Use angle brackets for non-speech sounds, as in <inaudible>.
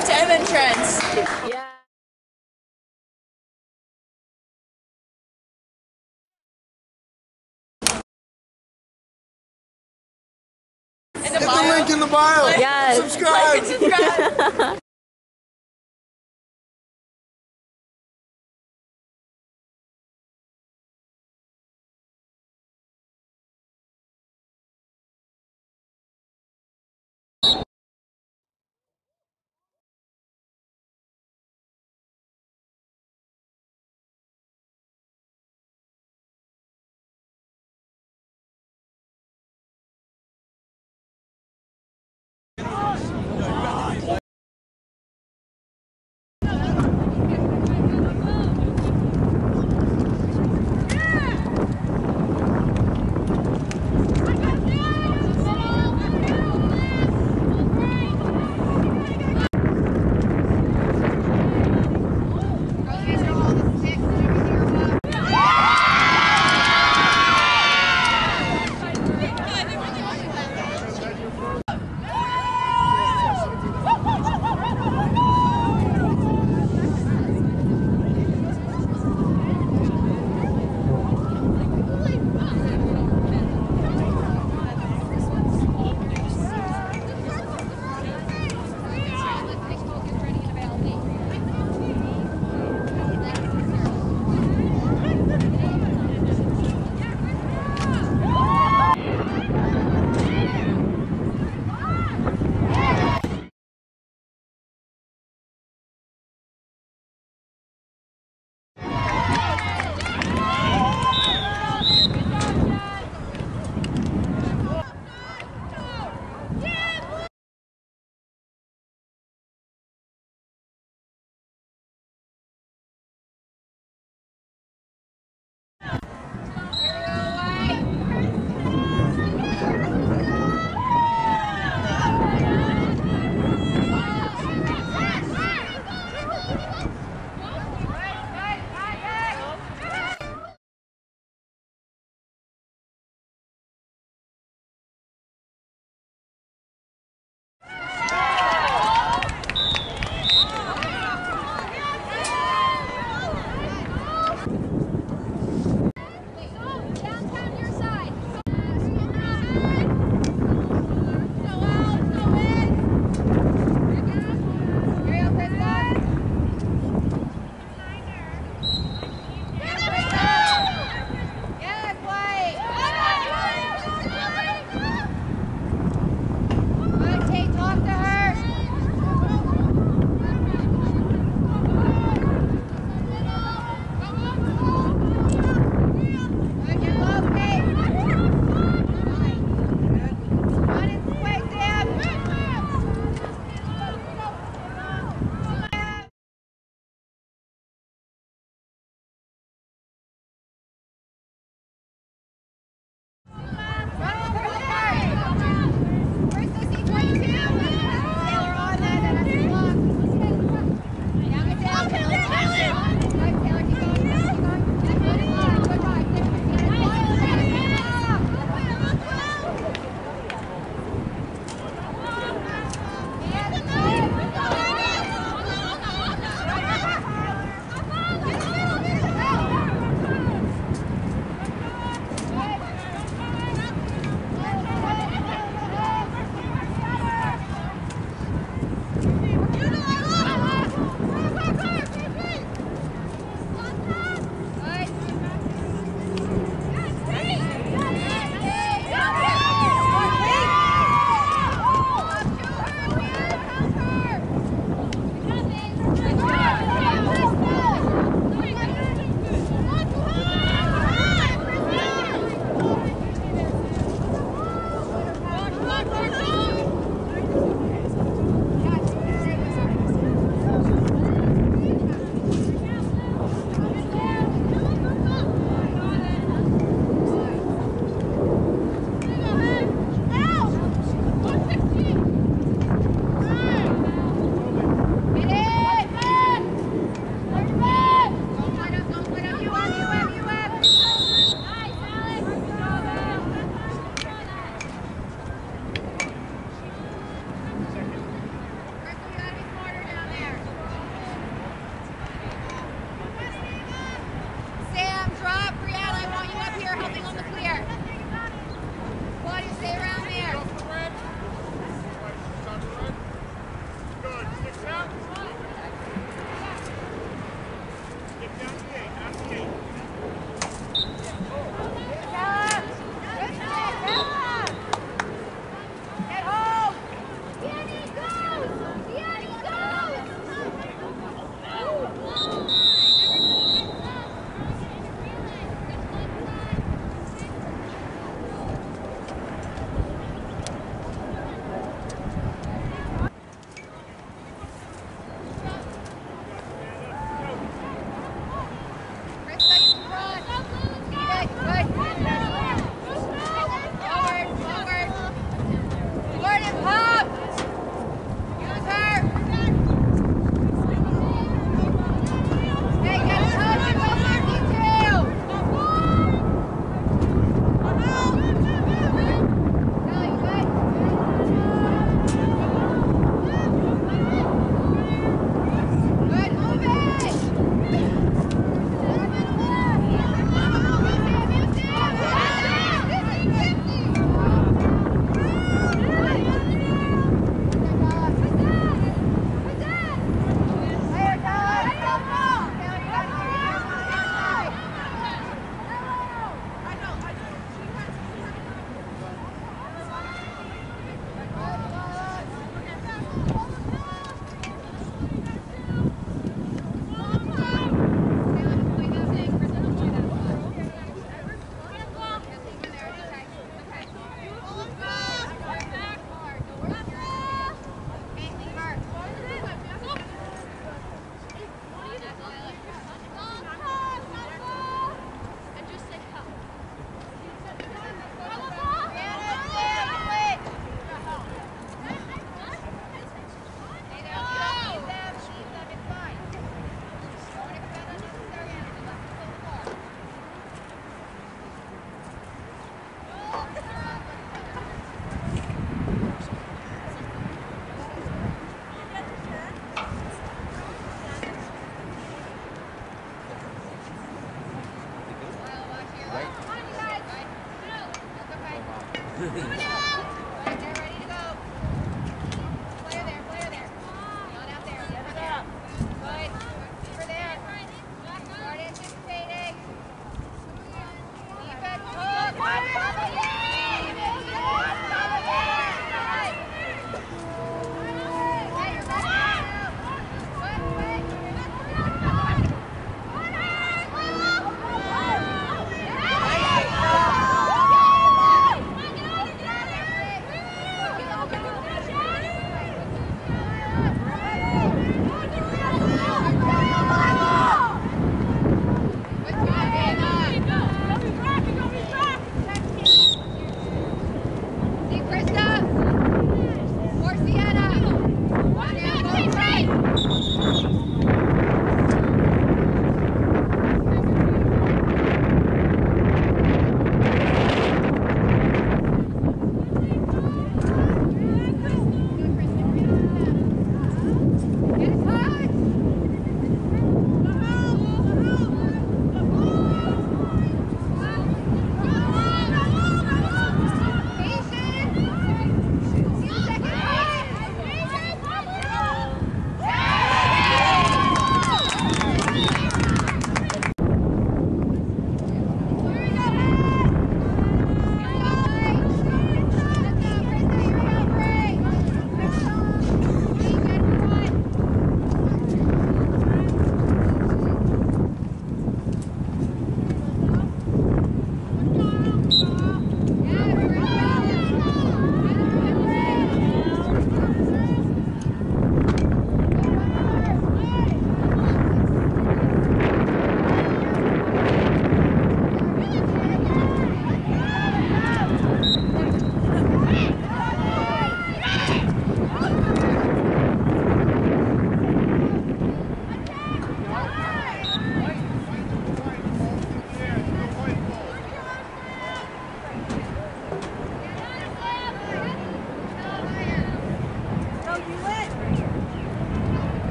Subscribe to Evan Trends. Yeah. In the the link in the bio. Yes. Subscribe. Like <laughs> and subscribe.